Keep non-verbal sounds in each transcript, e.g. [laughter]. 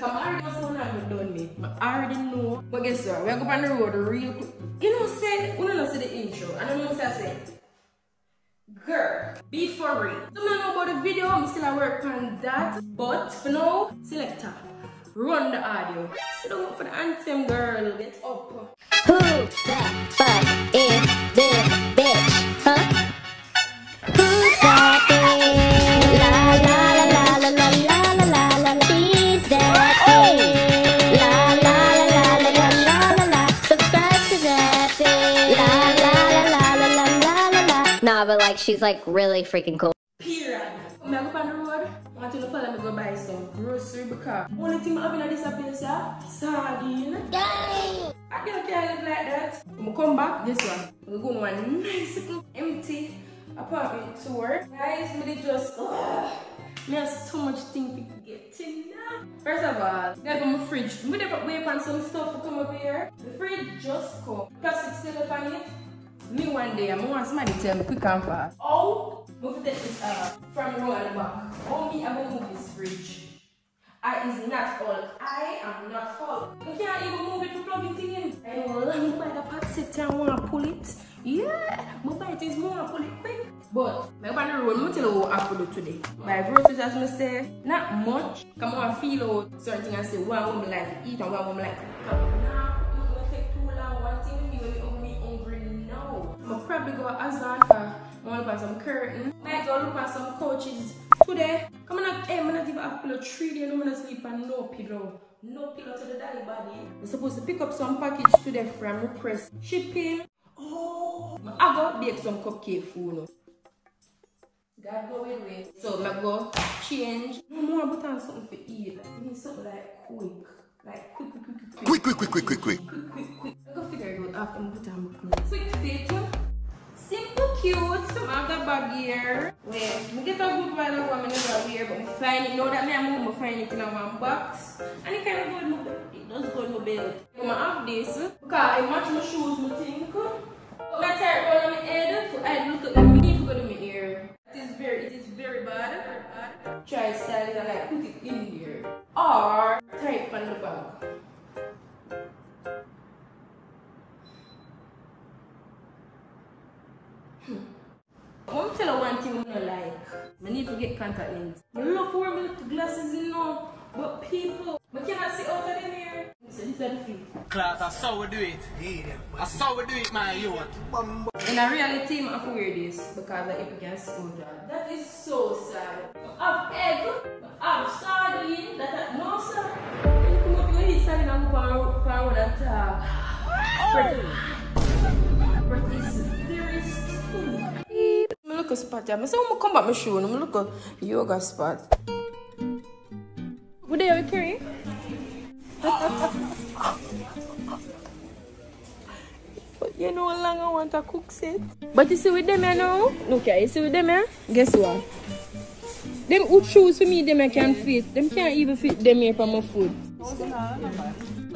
Come I already know I'm done me. I already know. But guess what? We're going on the road real quick. You know, say, you know, say the intro. I don't know what I say. Girl, be for real. Don't know about the video, I'm still at work on that. But for now, selector, run the audio. Sit down for the anthem, girl. Get up. Who the fuck is this she's like really freaking cool. Period. I'm up on the road. I want you to follow me go buy some grocery because only thing I'm having at this place, yeah, sardine. Yay! I don't care like that. I'm come back this one. We're going to one nice empty apartment tour. Guys, dey just ugh, me have so much things to get now. First of all, get my fridge. Me dey wait on some stuff to come up here. The fridge just come. Plastic still up on it. Me one day, I'm want somebody tell me quick and fast. Oh, move take this uh, from row at the back. Oh, me, I'm gonna move this fridge. I is not all. I am not all. You can't even move it to plug it in. I will buy the pot set and want to pull it. Yeah, my buy things more and pull it quick. But my the road, I'm tell you what I do today. My groceries, as I say, not much. Come on, feel out certain things and say want me like to eat and want me like to probably go Azan for to buy some curtain. Might go look at some couches today. Come on, hey, I'm not even have pillow three days. I'm gonna sleep on no pillow. No pillow to the daddy body. I'm supposed to pick up some package today from request shipping. Oh, I go bake some cupcake food. God go with me. So I go change. No more but on something to eat. I need something like quick. Like quick. Quick, quick, quick, quick, quick, quick. quick, quick, quick. I the bag here. Wait, I get a good of what I'm gonna wear, but I find it. Know that me and mom find it in a one box. And it kind of good. It does go in my belt. I'm gonna have this because it match my shoes, I think. But my tie it around my head, so I look at the me to go to my ear. It is very, it is very bad. Try style it and like put it in here. Or tie it on the bag. I want to tell you one thing I don't like. I need to get contact lens. I love wearing my glasses, you know. But people, I cannot see out of them here. So this is the feet. Class, that's how we do it. I saw we do it, my youth. In a reality, I have to wear this because I if can see out. That is so sad. I have egg, I have sardine, that I, no sir. When you come up, you eat sardine and go on road and talk. Oh! Breath. Breath is very stink. Me look a spot. Me say, I'm come back my shoe. Me look a yoga spot. What are carrying? But you know how long I want to cook set. But you see with them here now? Here, you see with them here? Guess what? Them who shoes for me, them I can fit. Them can't even fit them here for my foot.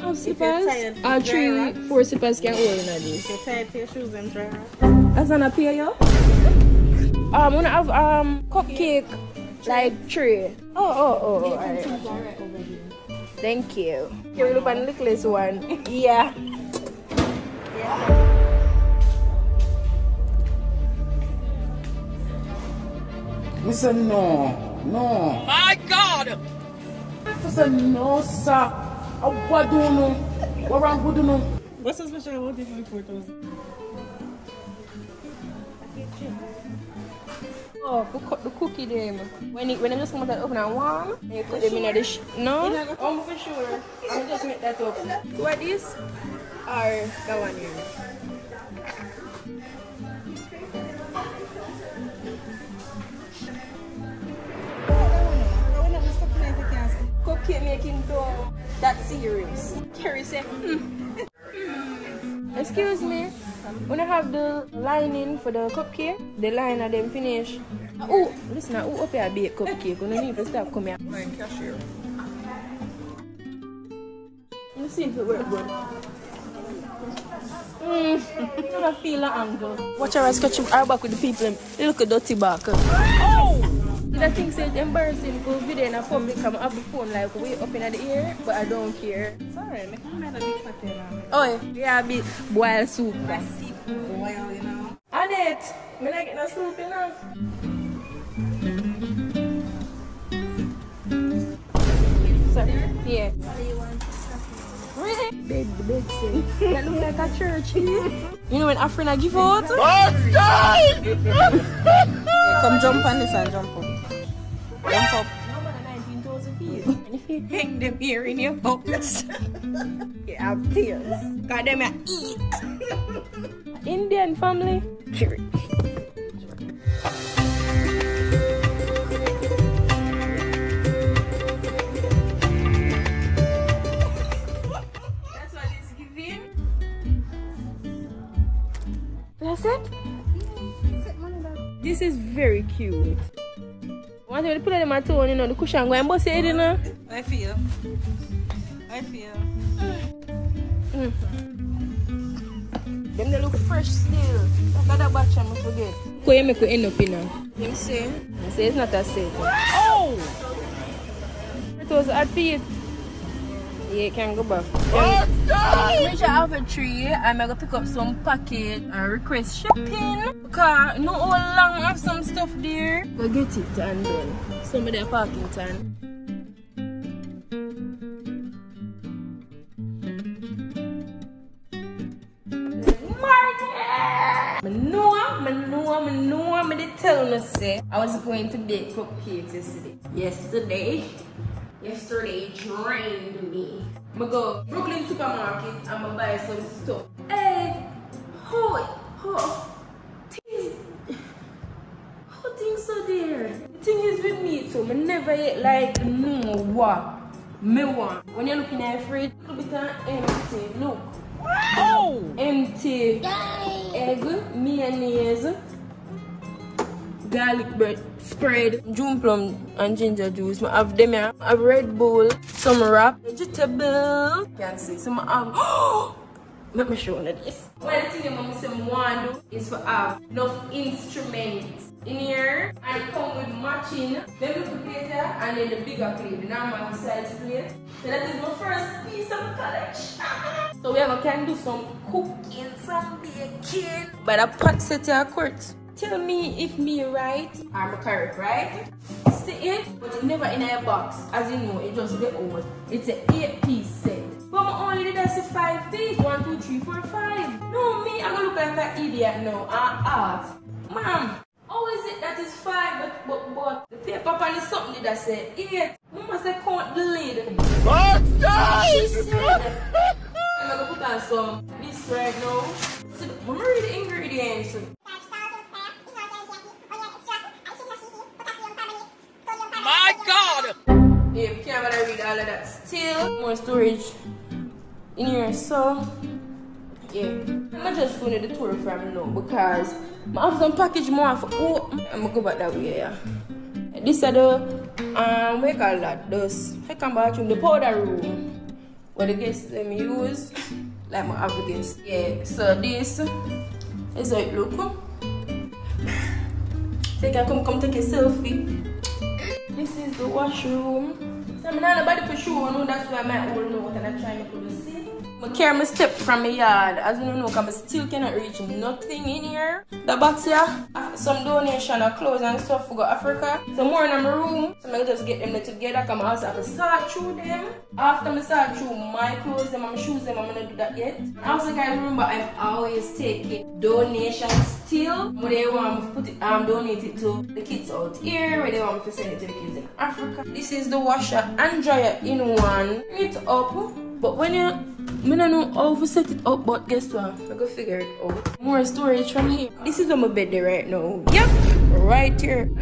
Have slippers? All three, four slippers can hold in. You tie your shoes and dry. That's an appeal, yo? Um, I'm gonna have um cupcake like three. Oh, oh, oh, oh alright. Thank you. Can we look at the necklace one? [laughs] yeah. Me say no, no. My God! Me say no, sir. I what do no? What wrong with no? What's so special about it for the photos? Oh, for cut the cookie them. When it when I just come out of the oven and warm, and you put them in the sh- No? Oh, for sure. I'm just make that up. What this? Or that one here? Cupcake making dough. That serious. Carrie said. Hmm. Excuse me. When I have the lining for the cupcake, the line of them finish. Oh, listen, who up here bake cupcake? You need to stop coming here. cashier. You see if it work good. Mm. I don't feel the angle. Watch her scratch her back with the people. They look a dirty back. Oh! I think say it's embarrassing go video in a public come have the phone like way up in the air, but I don't care. Sorry, make me mad a big potato. Oh, yeah, a bit boiled soup. Seafood boil, you know. On it. Me like it no soup, you know. Sorry. Yeah. Really? Bed, the bed say. that look like a church. you know when Afrina give out? Oh, yeah, [laughs] come jump on this and jump up. Jump up. No 19,000 feet. And if you hang them here in your box, you have tears. Cause them a eat. Indian family. Church. That's what it's. That's it? This is very cute. Want to put it in my toe, you know, the cushion go and you know. I feel. I feel. Them they look fresh still. Look at that batch and I forget. Go you make we end up in now. You see? I say it's not a set. Oh! It was hard for you. Yeah, can go back. Oh, Reach out of a tree, I'm gonna pick up some packet and request shipping. Because no how long I have some stuff there. Go get it and done. Some of parking time. I was going to bake cupcakes yesterday. Yesterday, yesterday drained me. Me go Brooklyn supermarket and me buy some stuff. Eh, hey, how, how, things, how things are there? The thing is with me too, me never yet like know what me want. When you're looking at your fridge, look bit of empty, look. Oh! empty egg, mayonnaise, garlic bread spread, June plum and ginger juice. I have them here. I have Red Bull, some wrap, vegetable. You can see some have. Um, [gasps] Let me show you this. One thing I'm say I want do is for have enough instruments in here and it come with matching the little and then the bigger plate, the normal size plate. So that is my first piece of collection. [laughs] So we have can do some cooking, some baking. But a pot set here quartz. Tell me if me right or me correct, right? See it, but it never in a box. As you know, it just the old. It's an eight piece set. But I only did I see five piece. One, two, three, four, five. No, me, I'm gonna look like an idiot now. I ask, ma'am, how is it that is five, but but but the paper pan is something that said eight. must have count the lid. She said, I'm gonna put on some this right now. So, I'm gonna read the ingredients. My God! We can't bother read all of that. Still, more storage in here. So, yeah, I'm just going to the tour from now because I have some package more for. Oh, I'm gonna go back that way. Yeah. This is the um, you call that? Those back bathroom, the powder room, where the guests them use. Like my other guests. Yeah. So this is how it look. You can come come take a selfie. This is the washroom. So I'm not nobody for sure, no, that's why my old note and I'm trying to put the see. I my step from my yard. As you know, I still cannot reach nothing in here. The box here, uh, some donation of clothes and stuff for Africa. Some more in my room. So I'll just get them together I also have to sort through them. After I sort through my clothes and my shoes them, I'm gonna do that yet. Also guys remember I'm always taking donations still. When they want to put it, um, donate it to the kids out here. Where they want to send it to the kids in Africa. This is the washer and dryer in one. Bring it up. But when you I don't know how to set it up, but guess what? I go figure it out. More storage from here. This is on my bed there right now. Yep, right here.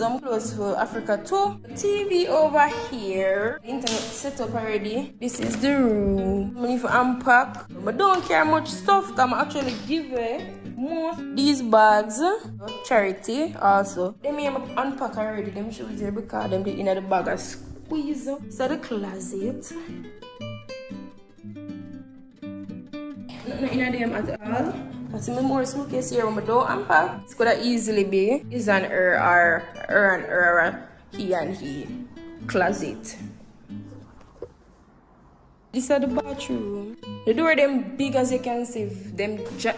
I'm close to Africa too. TV over here. Internet set up already. This is the room. I need to unpack. I don't care much stuff. I'm actually giving away eh, most these bags. Charity also. They may unpack already. Let Them shoes here because them in the bag of squeeze. So the closet. Nothing in them at all. That's my more suitcase here I don't unpack. It's gonna easily be is an her or her and her, he and he closet. This is the bathroom. The door them big as you can see. Them ja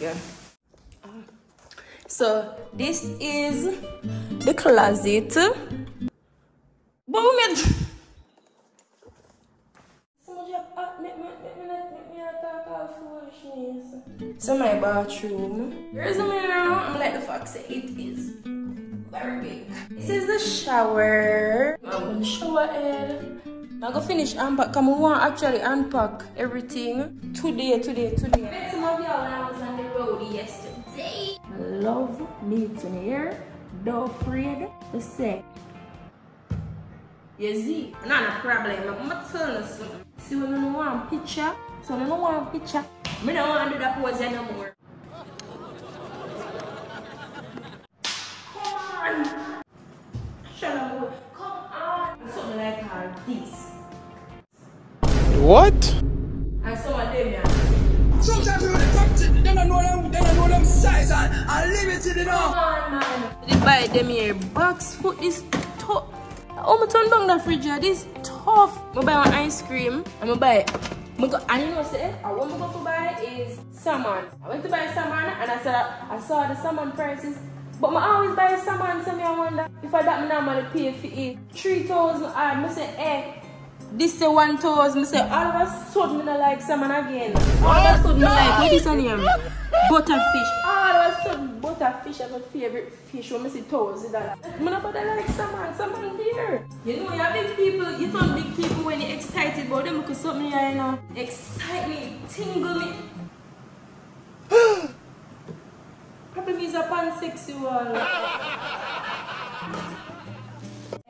over them again. Ah. So this is the closet. But we made so my bathroom. Is a mirror. I'm like the fox it is very big. This is the shower. I'm gonna shower head. I'm gonna finish unpack. Come on, actually unpack everything today, today, today. I met some of y'all when I was on the road yesterday. Love meeting here. Don't afraid to say. You see, not a problem. I'm gonna tell you something. See when you want picture, so when you want picture, I don't want to do that pose anymore. Come on. Shut up. Come on. Something like all this. What? And limited Come on, man. They buy them here box food is tough. Oh, my turn down the fridge. This tough. I buy one ice cream. I'm gonna buy. I go, and you know, say, I want to go to buy is salmon. I went to buy salmon and I said I saw the salmon prices. But I always buy salmon, so me I wonder if I that normally pay for it. Three thousand odd. Me say, eh. This say one thousand. Me say all of a sudden not like salmon again. All of a sudden me like what is her name? Butterfish. All of a sudden butterfish is my favorite fish. When me see thousand dollars. Me not bother like salmon. Salmon here. You know you big people. You turn big people when you're excited about them because something here you know excite me, tingle me. [gasps] Problem is a pansexual. [laughs]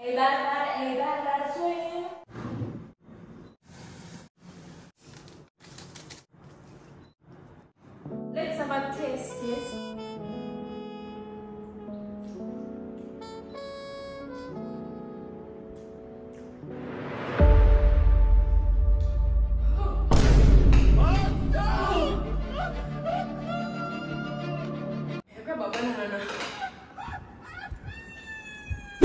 Hey, bad, bad, hey, bad, bad, Let's have a taste, yes. Grab a banana.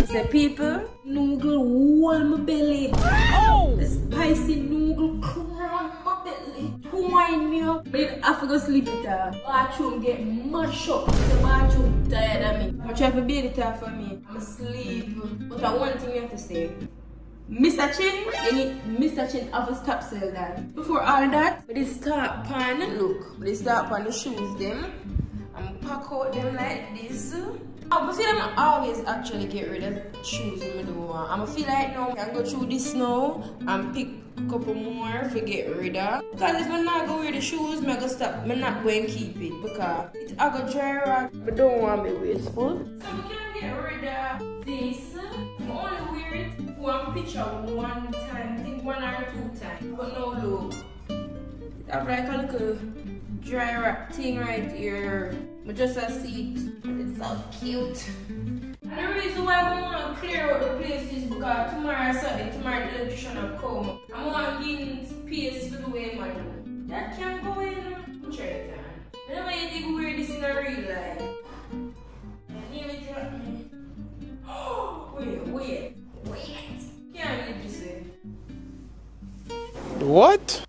Say people, noodle wall my belly. Oh! The spicy noodle cram my Twine me up. But I forgot sleep it uh. Bathroom get mashed up. The bathroom tired of me. I try to build it up for me. I'm asleep. But I one thing you have to say. Mr. Chin, you need Mr. Chin have a stop sell that. Before all that, but they start pan, look, but they start pan the shoes them. and pack out them like this. I feel I'm always actually get rid of shoes in door. I'm gonna feel like now I can go through this now and pick a couple more to get rid of. Because if I'm not to wear the shoes, I'm to stop. I'm not going to keep it because it I go dry rock. But don't want me wasteful. So we can get rid of this. I only wear it for one picture one time. I think one or two times. But no look. I have like a little dry wrap thing right here. Just a seat. It's so cute. The reason why I want to clear out the place is because tomorrow Saturday, tomorrow the electrician will come. I want to give space for the way man do. That can go in. Try it on. I know you think wear this in a real life. And nearly dropped me. [gasps] wait, wait, wait. Can't believe eh? What?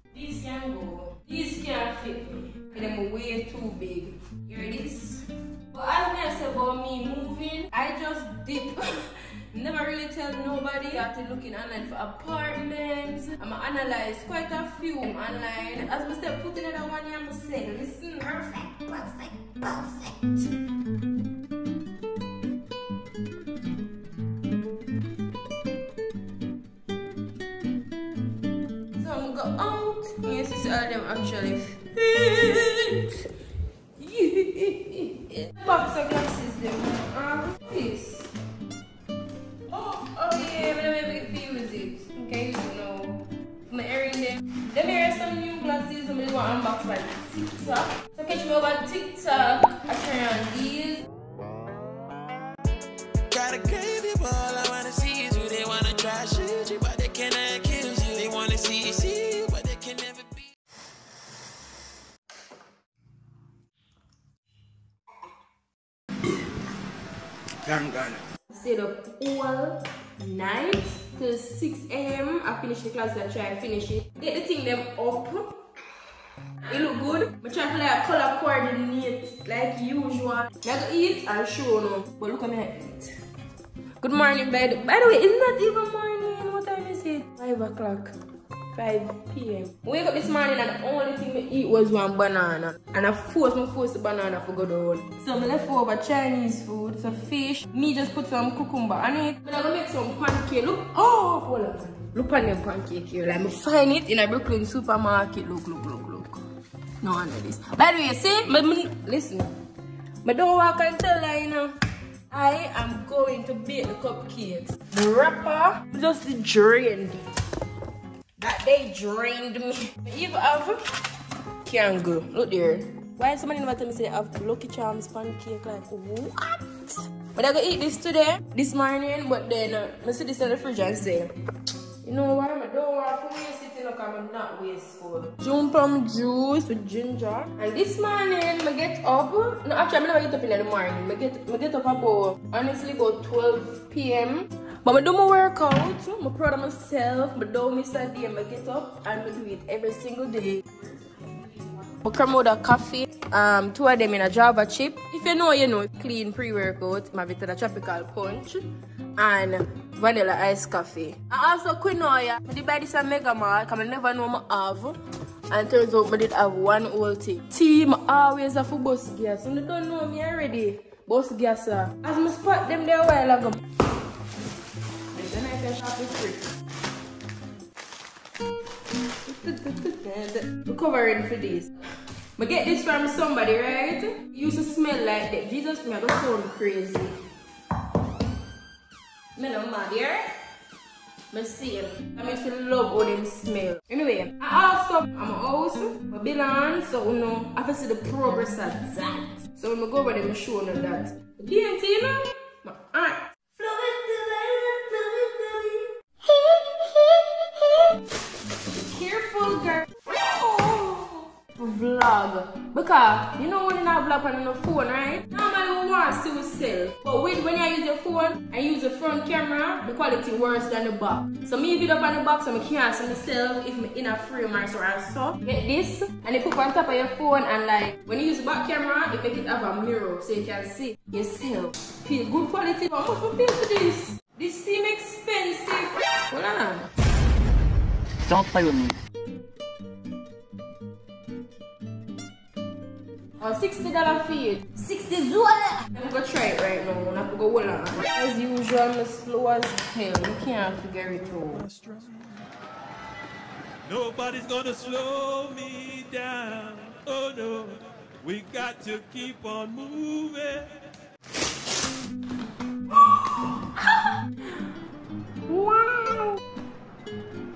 To looking online for apartments. I'm gonna analyze quite a few online. As I step put in another one, I'm say, listen, perfect, perfect, perfect. So I'm gonna is all them actually fit. [laughs] Box of glasses yeah, use it. No. My. Let me wear some new glasses. I'm gonna go unbox like TikTok. So catch me over TikTok. I try on these. Class I try and finish it. Get the thing them up. It look good. I try to like color coordinate like usual. I go eat and show no. But look at me eat. Good morning, the, by the way, it's not even morning. What time is it? 5 o'clock. 5 p.m. Wake up this morning and the only thing I eat was one banana. And I forced me force the banana for go down. So I left over Chinese food, some fish. Me just put some cucumber on it. But I'm gonna make some pancake. Look, oh, hold on. Look on them pancake here. Like, I find it in a Brooklyn supermarket. Look, look, look, look. No one know this. By the way, see, but me, listen. But don't walk and tell her, you know. I am going to bake the cupcakes. The wrapper just drained. They drained me. If have can go. Look there. Why somebody never tell me say I have Lucky Charms pancake? Like what? But I go eat this today, this morning, but then uh, I see this in the fridge and say, you know why? I don't want to waste it, you I'm not wasteful. June plum juice with ginger. And this morning, I get up. No, actually, I never get up in the morning. I get, I get up about, honestly, about 12 p.m. But I do my workout. I'm proud of myself. I don't miss a day. I get up and I do it every single day. I come out a coffee, um, two of them in a Java chip. If you know, you know, clean pre-workout, I have it a tropical punch and vanilla ice coffee. And also quinoa. I did buy this at Mega Mart because I never know I have. And turns out I did have one whole thing. Team always have for bus gas. And they don't know me already. Bus gas. As I spot them there a while ago. Shop with free. For this. But get this from somebody, right? Used to smell like that. Jesus, me, I don't sound crazy. Me no mad, yeah? Me see him. I mean, to love how them smell. Anyway, I also, I'm a house, I belong, so you know, I have to see the progress of that. So when I go over there, I show you that. DMT, you know? My aunt. Vlog. Because, you know when you have vlog on your phone, right? Normally we want to see yourself. But when, when you use your phone and use the front camera, the quality worse than the back. So me video up on the back so I can't see myself if I'm in a frame or so or. Get this and you put on top of your phone and like when you use back camera, it make it have a mirror so you can see yourself. Feel good quality. How much we pay this? This seem expensive. Hold on. Don't play with me. Oh, $60 fee. 60 zola. I'm gonna try it right now. I'm gonna go hold on. As usual, I'm slow as hell. You can't figure it out. Nobody's gonna slow me down. Oh no, we got to keep on moving. [gasps] Wow.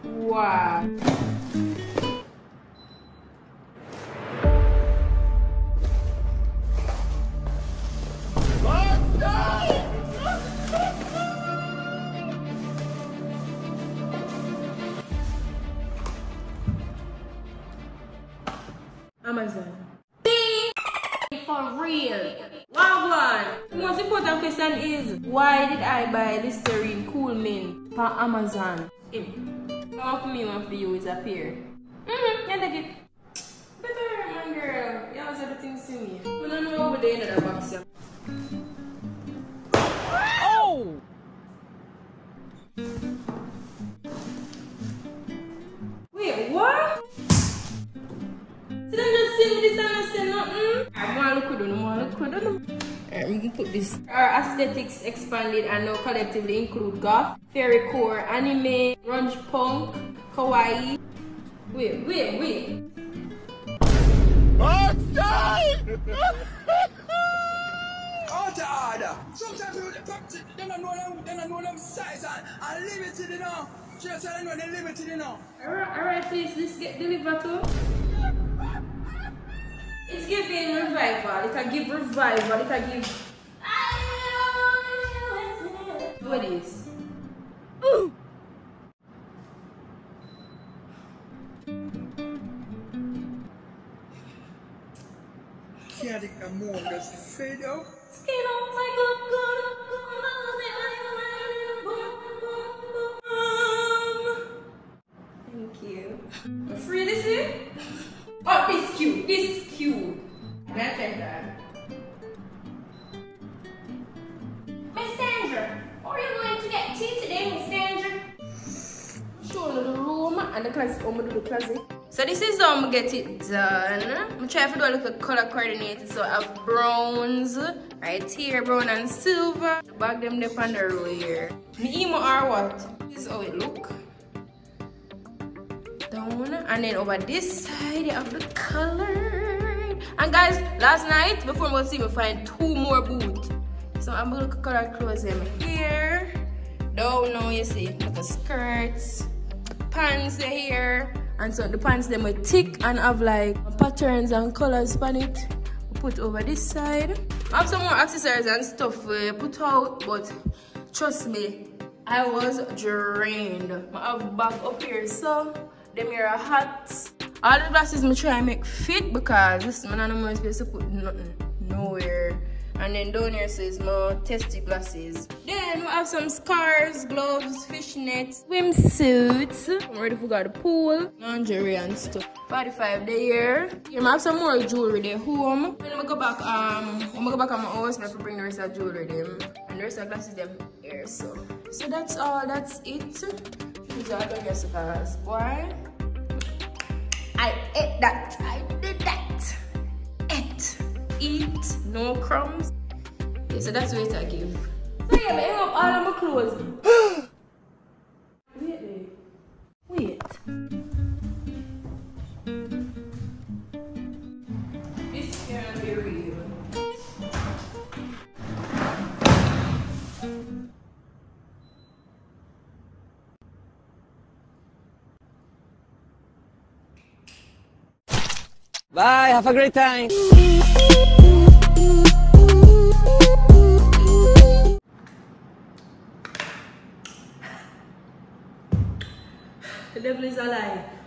Wow. From Amazon? If one for me, one for you is a pair. Mm-hmm, yeah, take it. Better, my girl. You always have the things to me. I don't know over there in the box. yeah. Oh! Wait, what? Did I just send me this and I say nothing? I want to look good, I want to look good. Alright, we can put this. Our aesthetics expanded and now collectively include goth, fairy core, anime, grunge punk, kawaii. Wait, wait, wait. Out of order. Sometimes people they don't know them, they don't know them size and, and limited, you know. Just so they know they're limited, you know. Alright, alright, please, let's get delivered to. It's giving revival. It can give revival. It can give. What is? Ooh. Can't take no and the closet. I'm gonna do the closet. So this is how I'm gonna get it done. I'm trying to do a little color coordinated. So I have browns right here, brown and silver. Bag them up on the row here. Me emo or what? This is how it look. Down and then over this side have the color. And guys, last night before we see me find two more boots. So I'm gonna color clothes them here. Down now you see the skirts, pants here. And so the pants them are thick and have like patterns and colors on it. Put over this side. I have some more accessories and stuff we put out, but trust me, I was drained. I have back up here, so them here are hats. All the glasses me try and make fit because this man no more space to put nothing nowhere. And then down here says more testy glasses. Then we have some scarves, gloves, fishnets, swimsuits. I'm ready for go to the pool, lingerie and stuff. 45 there. Here I have some more jewelry there home. When I go back, um, when I go back at my house, I have to bring the rest of jewelry them. And the rest of glasses them here, so. So that's all, that's it. Shoes are going to because, boy, I ate that, I did that. Ate eat, no crumbs. Yeah, so that's what I give. So yeah, I hang up all of my clothes. Wait there. Wait. This can't be real. Bye, have a great time. The devil is a lie.